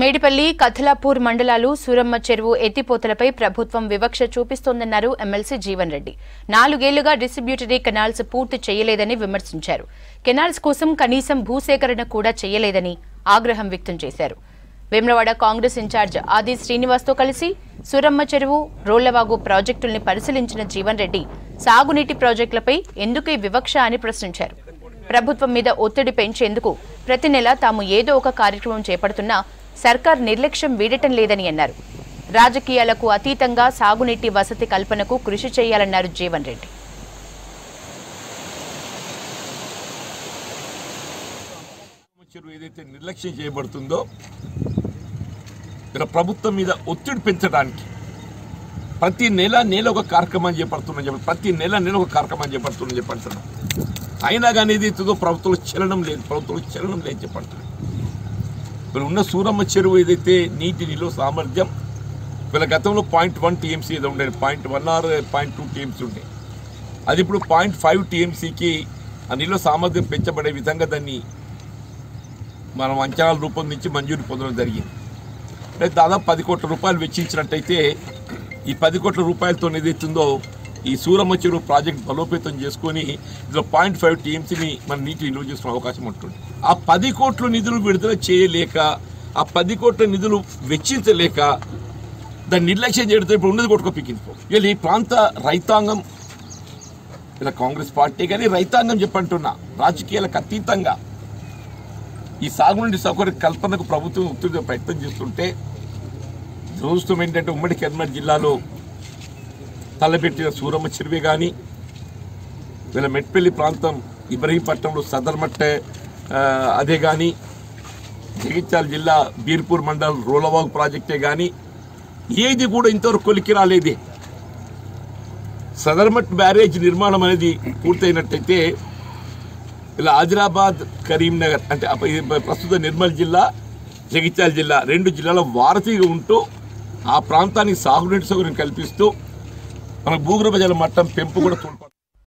మేడిపల్లి కథలాపూర్ మండలాలు సూరమ్మ చెరువు ఎత్తిపోతలపై ప్రభుత్వం వివక్ష చూపిస్తోందన్నారు ఎమ్మెల్సీ జీవన్ రెడ్డి. నాలుగేళ్ళుగా డిస్ట్రిబ్యూటరీ కెనాల్స్ పూర్తి చేయలేదని విమర్శించారు. కెనాల్స్ కోసం కనీసం భూసేకరణ కూడా చేయలేదని ఆగ్రహం వ్యక్తం చేశారు. వేమ్రవాడ కాంగ్రెస్ ఇన్ఛార్జ్ ఆది శ్రీనివాస్తో కలిసి సూరమ్మ చెరువు రోళ్ళవాగు ప్రాజెక్టుల్ని పరిశీలించిన జీవన్ రెడ్డి సాగునీటి ప్రాజెక్టులపై ఎందుకు వివక్ష అని ప్రశ్నించారు. ప్రభుత్వం మీద ఒత్తిడి పెంచేందుకు ప్రతి నెల తాము ఏదో ఒక కార్యక్రమం చేపడుతున్నా సర్కార్ నిర్లక్ష్యం వీడటం లేదని అన్నారు. రాజకీయాలకు అతీతంగా సాగునీటి వసతి కల్పనకు కృషి చేయాలన్నారు జీవన్ రెడ్డి. చెరువు ఏదైతే నిర్లక్ష్యం చేయబడుతుందో ఇలా ప్రభుత్వం మీద ఒత్తిడి పెంచడానికి ప్రతి నెల నెల ఒక కార్యక్రమం చేపడుతున్నాం చెప్పండి ప్రతి నెల నెల ఒక కార్యక్రమం చేపడుతున్నాం చెప్పంటున్నాం అయినా కానీ ఏదైతుందో ప్రభుత్వంలో చలనం లేదు ప్రభుత్వంలో చలనం లేదు చెప్పంటున్నాం ఇప్పుడు ఉన్న సూరమ్మ చెరువు ఏదైతే నీటి నిల్వ సామర్థ్యం వీళ్ళ గతంలో పాయింట్ వన్ టీఎంసీ ఏదో ఉండేది point one or point two TMC ఉండే. అది ఇప్పుడు పాయింట్ ఫైవ్ టీఎంసీకి ఆ నిల్వ సామర్థ్యం పెంచబడే విధంగా దాన్ని మనం అంచనాలు రూపొందించి మంజూరు పొందడం జరిగింది. అంటే దాదాపు పది కోట్ల రూపాయలు వెచ్చించినట్టయితే ఈ పది కోట్ల రూపాయలతో ఏదైతుందో ఈ సూరమ్మ చెరువు ప్రాజెక్ట్ బలోపేతం చేసుకొని ఇందులో పాయింట్ ఫైవ్ టీఎంసీని మన నీటి నిల్వ చేసుకునే అవకాశం ఉంటుంది. ఆ పది కోట్ల నిధులు విడుదల చేయలేక ఆ పది కోట్ల నిధులు వెచ్చించలేక దాన్ని నిర్లక్ష్యం చేయడంతో ఇప్పుడు ఉన్నది కొట్టుకో పిక్కింది వీళ్ళు ఈ ప్రాంత రైతాంగం ఇలా కాంగ్రెస్ పార్టీ కానీ రైతాంగం చెప్పంటున్నా రాజకీయాలకు అతీతంగా ఈ సాగునీటి సౌకర్య కల్పనకు ప్రభుత్వం ఒత్తిడి ప్రయత్నం చేస్తుంటే దురదృష్టం ఏంటంటే ఉమ్మడి కరీంనగర్ జిల్లాలో తలపెట్టిన సూరమ్మ చెరువి కానీ వీళ్ళ మెట్పల్లి ప్రాంతం ఇబ్రహీంపట్నంలో సదర్మట్ట అదే కానీ జగిత్యాల జిల్లా బీర్పూర్ మండలం రోలవాగ్ ప్రాజెక్టే కానీ ఏది కూడా ఇంతవరకు కొలికి రాలేదే. సదర్మట్ బ్యారేజ్ నిర్మాణం అనేది పూర్తయినట్టయితే ఇలా ఆదిలాబాద్ కరీంనగర్ అంటే ప్రస్తుత నిర్మల్ జిల్లా జగిత్యాల జిల్లా రెండు జిల్లాల వారధిగా ఉంటూ ఆ ప్రాంతానికి సాగునీటి సౌకర్యం కల్పిస్తూ మన భూగర్భ జల మట్టం పెంపు కూడా తోడ్పడుతుంది.